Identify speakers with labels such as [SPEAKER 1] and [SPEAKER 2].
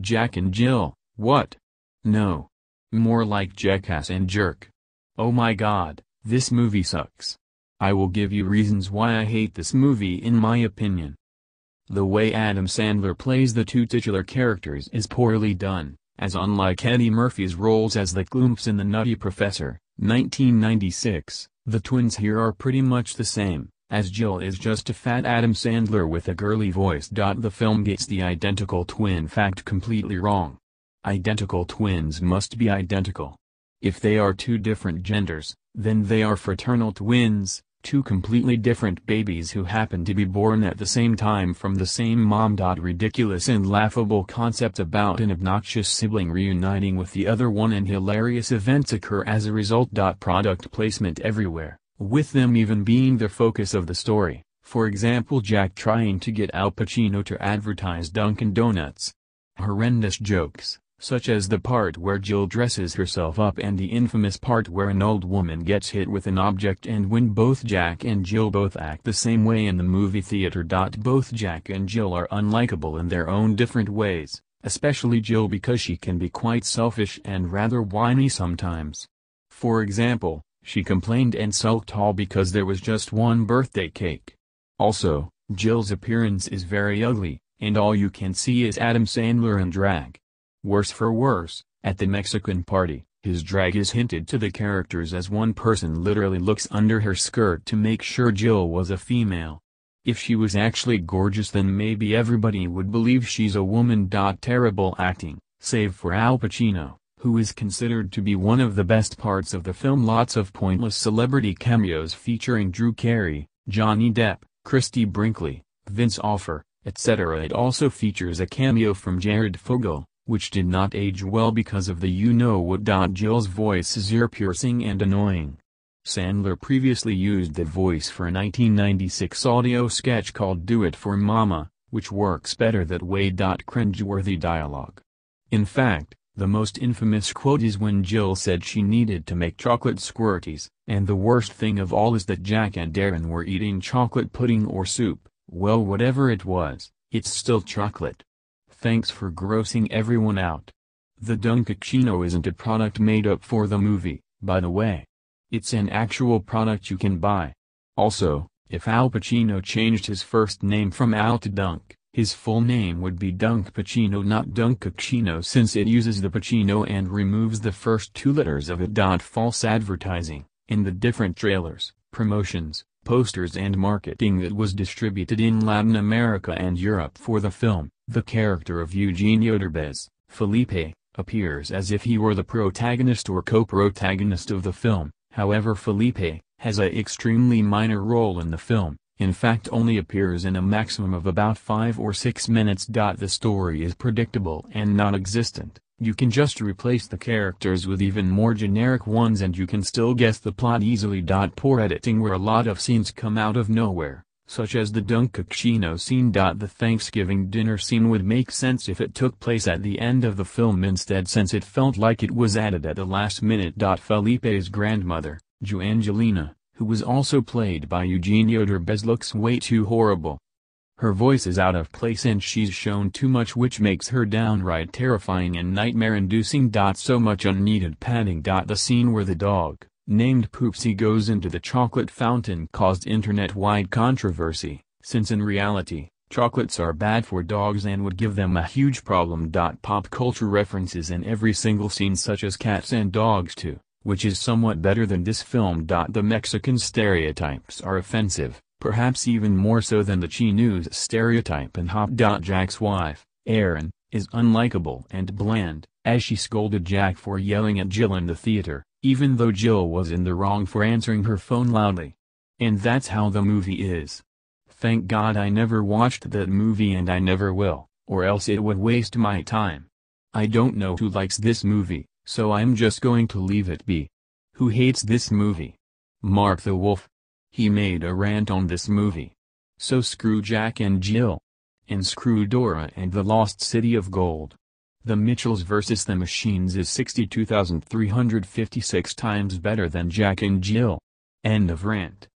[SPEAKER 1] Jack and Jill, what? No. More like Jackass and Jerk. Oh my god, this movie sucks. I will give you reasons why I hate this movie in my opinion. The way Adam Sandler plays the two titular characters is poorly done, as unlike Eddie Murphy's roles as the Klumps in The Nutty Professor, 1996, the twins here are pretty much the same, as Jill is just a fat Adam Sandler with a girly voice. The film gets the identical twin fact completely wrong. Identical twins must be identical. If they are two different genders, then they are fraternal twins, two completely different babies who happen to be born at the same time from the same mom. Ridiculous and laughable concept about an obnoxious sibling reuniting with the other one and hilarious events occur as a result. Product placement everywhere, with them even being the focus of the story, for example Jack trying to get Al Pacino to advertise Dunkin' Donuts. Horrendous jokes, such as the part where Jill dresses herself up and the infamous part where an old woman gets hit with an object and when both Jack and Jill both act the same way in the movie theater. Both Jack and Jill are unlikable in their own different ways, especially Jill because she can be quite selfish and rather whiny sometimes. For example, she complained and sulked all because there was just one birthday cake. Also, Jill's appearance is very ugly, and all you can see is Adam Sandler in drag. Worse for worse, at the Mexican party, his drag is hinted to the characters as one person literally looks under her skirt to make sure Jill was a female. If she was actually gorgeous then maybe everybody would believe she's a woman. Terrible acting, save for Al Pacino, who is considered to be one of the best parts of the film. Lots of pointless celebrity cameos featuring Drew Carey, Johnny Depp, Christie Brinkley, Vince Offer, etc. It also features a cameo from Jared Fogle, which did not age well because of the you-know-what. Jill's voice is ear-piercing and annoying. Sandler previously used the voice for a 1996 audio sketch called Do It For Mama, which works better that way. Cringeworthy dialogue. In fact, the most infamous quote is when Jill said she needed to make chocolate squirties, and the worst thing of all is that Jack and Darren were eating chocolate pudding or soup, well whatever it was, it's still chocolate. Thanks for grossing everyone out. The Dunkachino isn't a product made up for the movie, by the way. It's an actual product you can buy. Also, if Al Pacino changed his first name from Al to Dunk, his full name would be Dunk Pacino not Dunk Dunkachino since it uses the Pacino and removes the first two letters of it. False advertising, in the different trailers, promotions, posters and marketing that was distributed in Latin America and Europe for the film, the character of Eugenio Derbez, Felipe, appears as if he were the protagonist or co-protagonist of the film, however Felipe, has a extremely minor role in the film, in fact only appears in a maximum of about 5 or 6 minutes. The story is predictable and non-existent, you can just replace the characters with even more generic ones and you can still guess the plot easily. Poor editing where a lot of scenes come out of nowhere such as the Dunkachino scene. The Thanksgiving dinner scene would make sense if it took place at the end of the film instead since it felt like it was added at the last minute. Felipe's grandmother, Joangelina, who was also played by Eugenio Derbez looks way too horrible. Her voice is out of place and she's shown too much which makes her downright terrifying and nightmare-inducing. So much unneeded padding. The scene where the dog, named Poopsie goes into the chocolate fountain caused internet-wide controversy, since in reality, chocolates are bad for dogs and would give them a huge problem. Pop culture references in every single scene such as cats and dogs too, which is somewhat better than this film. The Mexican stereotypes are offensive, perhaps even more so than the Chinese stereotype and Hop. Jack's wife, Erin, is unlikable and bland, as she scolded Jack for yelling at Jill in the theater, even though Jill was in the wrong for answering her phone loudly. And that's how the movie is. Thank God I never watched that movie and I never will, or else it would waste my time. I don't know who likes this movie, so I'm just going to leave it be. Who hates this movie? Mark the Wolf. He made a rant on this movie. So screw Jack and Jill. And screw Dora and the Lost City of Gold. The Mitchells vs. the Machines is 62,356 times better than Jack and Jill. End of rant.